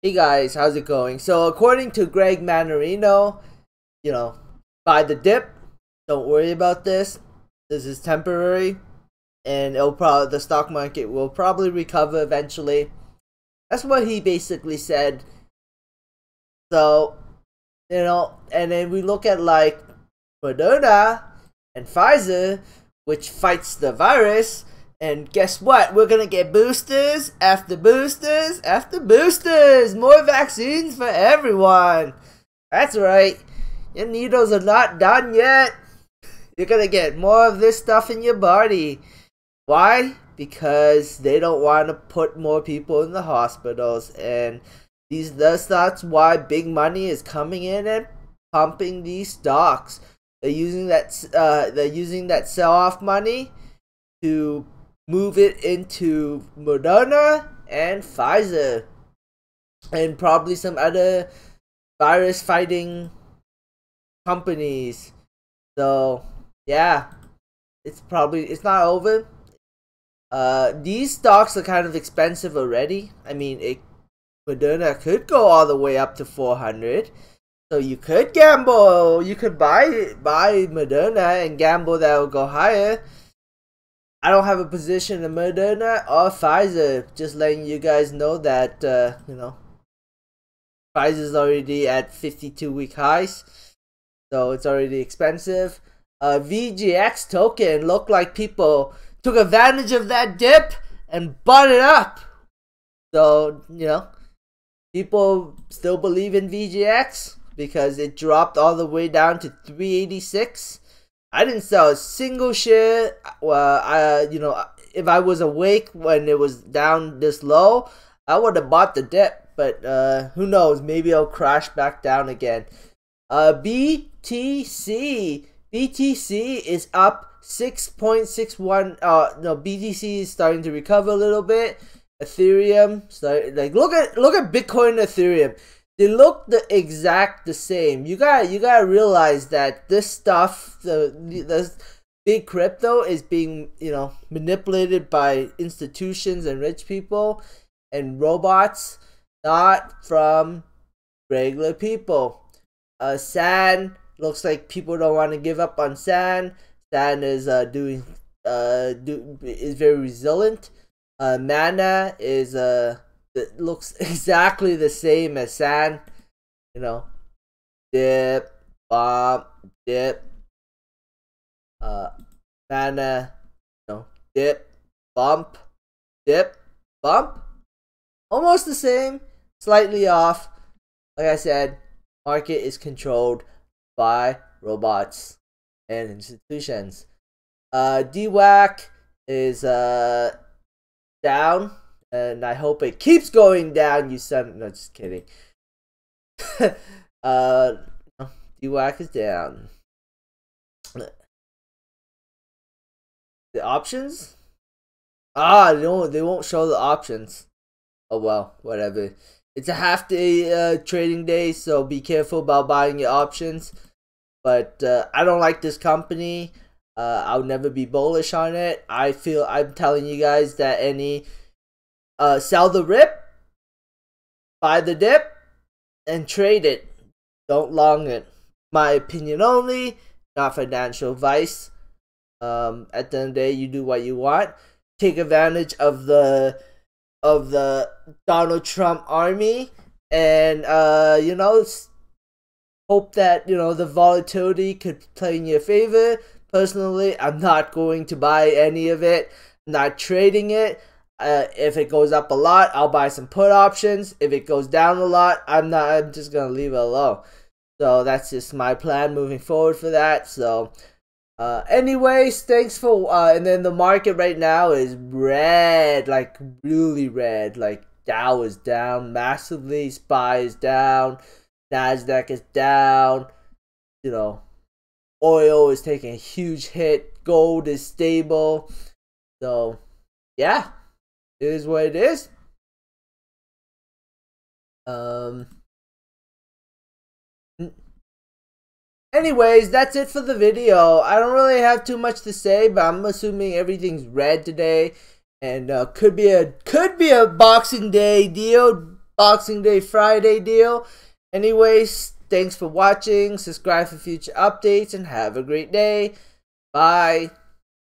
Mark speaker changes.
Speaker 1: Hey guys, how's it going? So according to Greg Mannarino, you know, buy the dip. Don't worry about this. This is temporary, and it'll probably the stock market will probably recover eventually. That's what he basically said. So, you know, and then we look at like Moderna and Pfizer, which fights the virus and guess what? We're gonna get boosters after boosters after boosters. More vaccines for everyone. That's right. Your needles are not done yet. You're gonna get more of this stuff in your body. Why? Because they don't want to put more people in the hospitals, and these that's that's why big money is coming in and pumping these stocks. They're using that uh, they're using that sell off money to move it into Moderna and Pfizer, and probably some other virus fighting companies. So yeah, it's probably it's not over. Uh, these stocks are kind of expensive already. I mean, it Moderna could go all the way up to four hundred. So you could gamble. You could buy buy Moderna and gamble that will go higher. I don't have a position in Moderna or Pfizer. Just letting you guys know that, uh, you know, Pfizer's already at 52 week highs. So it's already expensive. Uh, VGX token looked like people took advantage of that dip and bought it up. So, you know, people still believe in VGX because it dropped all the way down to 386 I didn't sell a single share. Well, I you know if I was awake when it was down this low, I would have bought the dip. But uh, who knows? Maybe it'll crash back down again. Uh, BTC BTC is up six point six one. Uh, no, BTC is starting to recover a little bit. Ethereum, start like look at look at Bitcoin, Ethereum they look the exact the same. You got you gotta realize that this stuff, the the big crypto, is being you know manipulated by institutions and rich people and robots, not from regular people. Uh, San looks like people don't want to give up on San. San is uh doing uh do is very resilient. Uh, Mana is uh that looks exactly the same as San. You know, dip, bomb, dip, uh, mana, you know, dip, bump, dip, bump. Almost the same, slightly off. Like I said, market is controlled by robots and institutions. Uh, DWAC is uh down and I hope it keeps going down. You son, no, just kidding. uh, DWAC is down. The options? Ah, no, they won't show the options. Oh well, whatever. It's a half day uh, trading day, so be careful about buying your options. But uh, I don't like this company. Uh, I'll never be bullish on it. I feel I'm telling you guys that any uh, sell the rip, buy the dip, and trade it. Don't long it. My opinion only, not financial advice. Um, at the end of the day, you do what you want. Take advantage of the of the Donald Trump army, and uh, you know, hope that you know the volatility could play in your favor. Personally, I'm not going to buy any of it. I'm not trading it. Uh, if it goes up a lot, I'll buy some put options. If it goes down a lot, I'm not. I'm just gonna leave it alone. So that's just my plan moving forward for that. So, uh, anyways, thanks for. Uh, and then the market right now is red, like really red. Like Dow is down massively, Spy is down, Nasdaq is down. You know, oil is taking a huge hit. Gold is stable. So, yeah it is what it is. Um. Anyways, that's it for the video. I don't really have too much to say, but I'm assuming everything's red today, and uh, could be a could be a Boxing Day deal Boxing Day Friday deal. Anyways, thanks for watching. Subscribe for future updates and have a great day. Bye.